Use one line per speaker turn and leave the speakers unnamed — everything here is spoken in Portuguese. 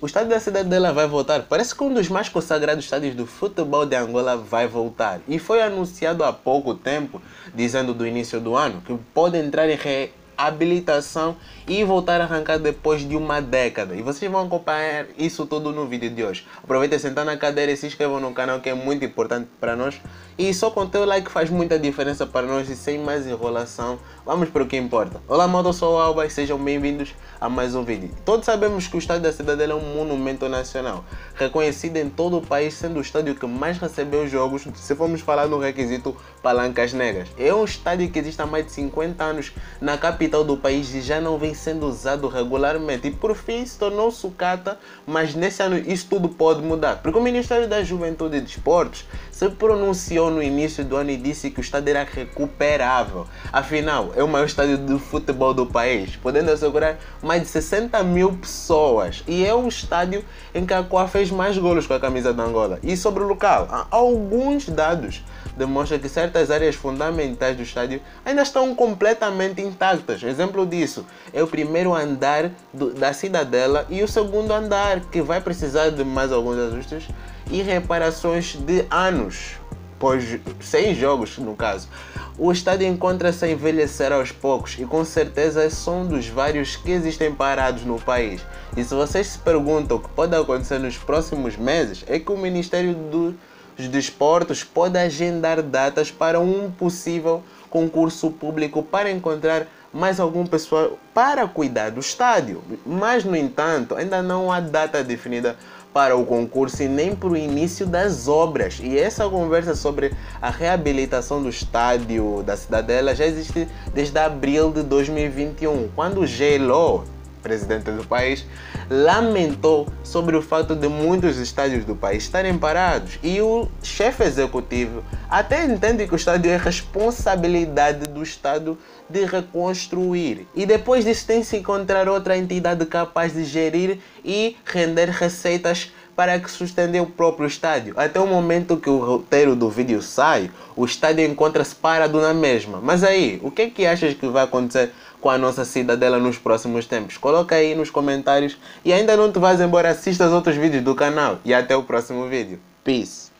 O estádio da Cidadela vai voltar. Parece que um dos mais consagrados estádios do futebol de Angola vai voltar. E foi anunciado há pouco tempo, dizendo do início do ano, que pode entrar em habilitação e voltar a arrancar depois de uma década. E vocês vão acompanhar isso tudo no vídeo de hoje. Aproveitem, sentar na cadeira e se inscrevam no canal que é muito importante para nós. E só com teu like faz muita diferença para nós e sem mais enrolação, vamos para o que importa. Olá malta, eu sou o Alba e sejam bem-vindos a mais um vídeo. Todos sabemos que o Estádio da Cidadela é um monumento nacional, reconhecido em todo o país, sendo o estádio que mais recebeu jogos, se formos falar no requisito Palancas Negras. É um estádio que existe há mais de 50 anos na capital do país e já não vem sendo usado regularmente. E por fim se tornou sucata, mas nesse ano isso tudo pode mudar, porque o Ministério da Juventude e Desportos se pronunciou no início do ano e disse que o estádio era recuperável. Afinal, é o maior estádio de futebol do país, podendo assegurar mais de 60 mil pessoas. E é o estádio em que a Coa fez mais golos com a camisa da Angola. E sobre o local, há alguns dados demonstram que certas áreas fundamentais do estádio ainda estão completamente intactas. Exemplo disso é o primeiro andar do, da cidadela e o segundo andar, que vai precisar de mais alguns ajustes e reparações de anos após seis jogos no caso. O estádio encontra-se a envelhecer aos poucos e com certeza são dos vários que existem parados no país. E se vocês se perguntam o que pode acontecer nos próximos meses, é que o Ministério dos Desportos pode agendar datas para um possível concurso público para encontrar mais algum pessoal para cuidar do estádio. Mas, no entanto, ainda não há data definida para o concurso e nem para o início das obras. E essa conversa sobre a reabilitação do estádio da Cidadela já existe desde abril de 2021, quando o presidente do país, lamentou sobre o fato de muitos estádios do país estarem parados e o chefe executivo até entende que o estádio é responsabilidade do Estado de reconstruir. E depois disso tem se encontrar outra entidade capaz de gerir e render receitas para que sustente o próprio estádio. Até o momento que o roteiro do vídeo sai, o estádio encontra-se parado na mesma. Mas aí, o que é que achas que vai acontecer com a nossa cidadela nos próximos tempos? Coloca aí nos comentários e ainda não te vais embora, assista os outros vídeos do canal e até o próximo vídeo. Peace!